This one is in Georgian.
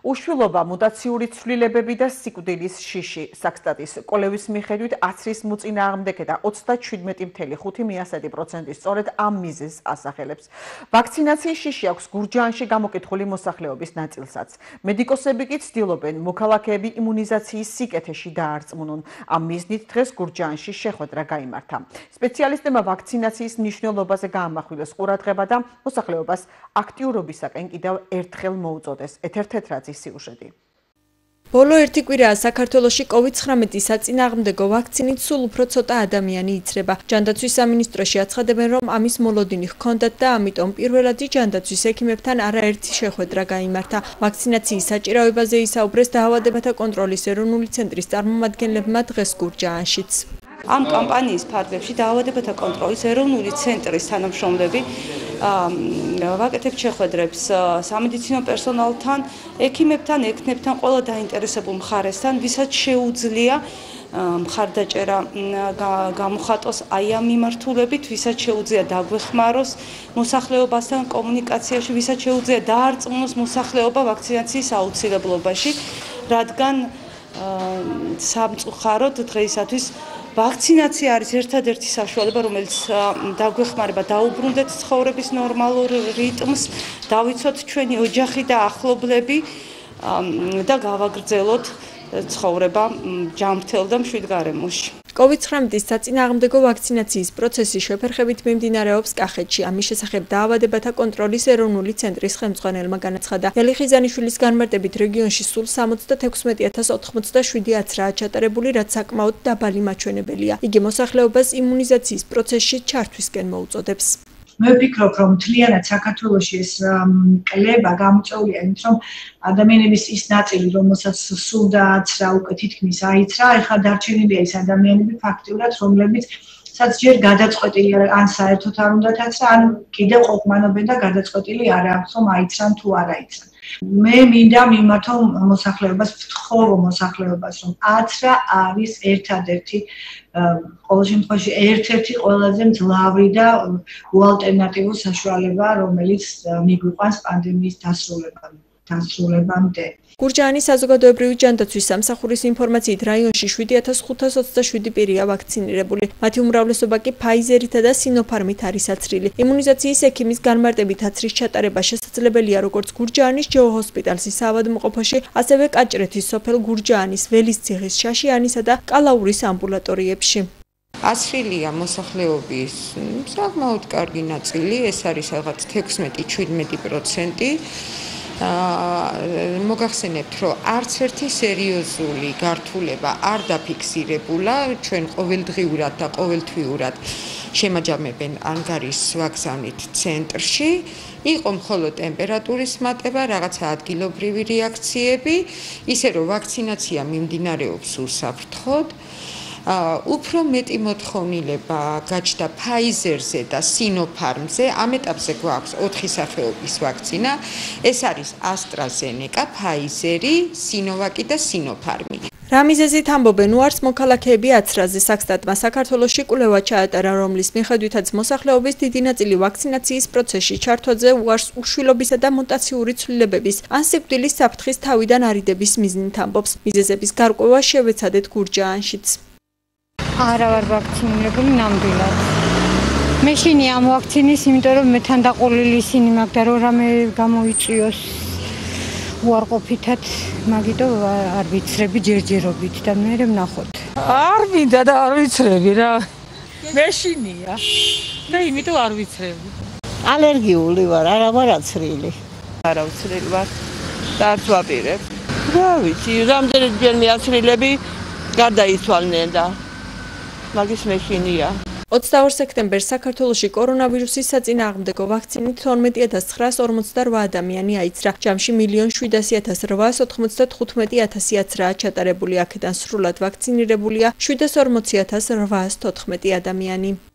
უშვილობა, მუტაციური ცვლილებები და სიკვდილის შიში. საქსტატის კოლევის მიხედვით აცრის მოწინააღმდეგე და 37.5%-ი სწორედ ამ მიზეზს ასახელებს. ვაქცინაციის შიში აქვს გურჯაანში გამოკითხული მოსახლეობის ნაწილსაც. მედიკოსები კი ცდილობენ მოქალაქეები იმუნიზაციის სიკეთეში დაარწმუნონ. ამ მიზნით დღეს გურჯაანში შეხვედრა გამართა. სპეციალისტებმა ვაქცინაციის მნიშვნელობაზე გაამახვილეს ყურადღება და მოსახლეობას აქტიურობისაკენ კიდევ ერთხელ მოუწოდეს. ეთერ თეთრაძის სიუჟეტი. ბოლო ერთი კვირაა საქართველოში COVID-19-ის საწინააღმდეგო ვაქცინით სულ უფრო ცოტა ადამიანი იცრება. ჯანდაცვის სამინისტროში აცხადებენ, რომ ამის მოლოდინი ჰქონდათ და ამიტომ პირველადი ჯანდაცვის ექიმებთან არაერთი შეხვედრა გამართა. ვაქცინაციის საჭიროებაზე ისაუბრეს დაავადებათა კონტროლის ეროვნული ცენტრის წარმომადგენლებმა დღეს გურჯაანშიც. ამ კამპანიის ფარგლებში დაავადებათა კონტროლის ეროვნული ცენტრის თანამშრომლები ვაკეთებ შეხვედრებს სამედიცინო პერსონალთან, ექიმებთან, ექნებთან, ყველა დაინტერესებულ მხარესთან, ვისაც შეუძლია მხარდაჭერა გამოხატოს აი ამ მიმართულებით, ვისაც შეუძლია დაგვეხმაროს მოსახლეობასთან კომუნიკაციაში, ვისაც შეუძლია დაარწმუნოს მოსახლეობა ვაქცინაციის აუცილებლობაში, რადგან სამწუხაროდ დღეისათვის ვაქცინაცია არის ერთადერთი საშუალება, რომელიც დაგვეხმარება დაუბრუნდეთ ცხოვრების ნორმალურ რიტმს, დავიცოთ ჩვენი ოჯახი და ახლობლები და გავაგრძელოთ ცხოვრება ჯანმრთელ და მშვიდ გარემოში. COVID-19-ის საწინააღმდეგო ვაქცინაციის პროცესი შეფერხებით მიმდინარეობს კახეთში. ამის შესახებ დაავადებათა კონტროლის ეროვნული ცენტრის ხელმძღვანელმა განაცხადა. ელიხიზანიშვილის განმარტებით რეგიონში სულ 76087 აცრაა ჩატარებული, რაც საკმაოდ დაბალი მაჩვენებელია. იგი მოსახლეობას იმუნიზაციის პროცესში ჩართვისკენ მოუწოდებს. მე ვფიქრობ რომ თლიანად საქართველოში ეს კლება გამოწეულია იმით რომ ადამიანების ის ნაწილი რომელსაც სულდაც რა უკვე თითქმის აიცრა ეხლა დარჩენილია ის ადამიანები ფაქტიურად რომლებიც სადაც ჯერ გადაწყვეტილი ან საერთოდ არ უნდათ აცრა ან კიდევ ყოფმანობენ და გადაწყვეტილი არ აქვს რომ აიცრან თუ არ აიცრან მე მინდა მიმართო მოსახლეობას ვთხოვო მოსახლეობას რომ აცრა არის ერთადერთი ყოველ შემთხვევაში ერთ-ერთი ყველაზე მძლავრი და უალტერნატივო საშუალება რომელიც მიგვიყვანს პანდემიის დასრულებამდე დასრულებამდე. გურჯაანის საზოგადოებრივი ჯანდაცვის სამსახურის ინფორმაციით რაიონში 7527 პირია ვაქცინირებული. მათი უმრავლესობა კი ფაიზერითა და სინოფარმით არის აცრილი. იმუნიზაციის ექიმის განმარტებით აცრის ჩატარება შესაძლებელია როგორც გურჯაანის ჯო ჰოსპიტალსის ავადმყოფოში, ასევე კაჭრეთის სოფელ გურჯაანის ველისციხის შაშიანისა და კალაურის ამბულატორიებში. ასრილია მოსახლეობის საკმაოდ კარგი ნაწილი, ეს არის რაღაც 16-17%. მოგახსენებთ, რომ არც ერთი სერიოზული გართულება არ დაფიქსირებულა ჩვენ ყოველდღიურად და ყოველთვიურად შემაჯამებენ ანგარის ვაქცინით ცენტრში. იყო მხოლოდ ტემპერატურის მატება, რაღაცა ადგილობრივი რეაქციები, ისე რომ ვაქცინაცია მიმდინარეობს უსაფრთხოდ. უფრო მეტი მოთხოვნილება გაჩნდა Pfizer-ზე და Sinopharm-ზე. ამ ეტაპზე გვაქვს 4 სახეობის ვაქცინა. ეს არის AstraZeneca, Pfizer-ი, Sinovac და Sinopharm-ი. რამიზეზით ამბობენ უარს მოქალაქეები აცრაზე საქსტატმა საქართველოსში კვლევა ჩაატარა რომლის მიხედვითაც მოსახლეობის დიდი ნაწილი ვაქცინაციის პროცესში ჩართვაზე უარს უშვილობისა და მუტაციური ცვლილებების ან სიკვდილის საფრთხის თავიდან არიდების მიზნით ამბობს მიზეზების გარკვევა შევეცადეთ გურჯაანშიც არა ვარ ვაქცინირებული ნამდვილად. მე შინი ამ ვაქცინის, იმიტომ რომ მე თან დაყოლილი ისინი მაგ და რომ რამე გამოიწიოს უარყოფითად, მაგიტო არ ვიცრები ჯერჯერობით და მე რე ვნახოთ. არ მინდა და არ ვიცრები რა. მე შინია. და იმიტომ არ ვიცრები. ალერგიული ვარ, არა ვარ აცრილი. არა ვიცრილი ვარ. და არ ვაპირებ. რა ვიცი, რამდენი ჯერ მეაცრილები გარდაიცვალნენ და მაგის მეშინია 22 სექტემბერს საქართველოში კორონავირუსის საწინააღმდეგო ვაქცინით 12948 ადამიანი აიცრა. ჯამში 1.700.895 აცრაა ჩატარებული. აქედან სრულად ვაქცინირებულია 740814 ადამიანი.